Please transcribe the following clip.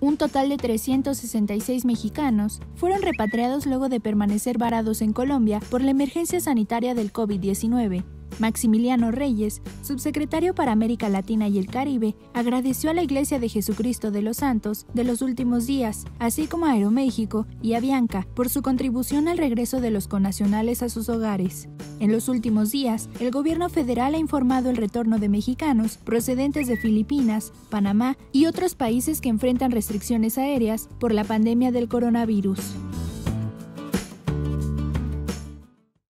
Un total de 366 mexicanos fueron repatriados luego de permanecer varados en Colombia por la emergencia sanitaria del COVID-19. Maximiliano Reyes, subsecretario para América Latina y el Caribe, agradeció a la Iglesia de Jesucristo de los Santos de los últimos días, así como a Aeroméxico y a Bianca, por su contribución al regreso de los connacionales a sus hogares. En los últimos días, el gobierno federal ha informado el retorno de mexicanos procedentes de Filipinas, Panamá y otros países que enfrentan restricciones aéreas por la pandemia del coronavirus.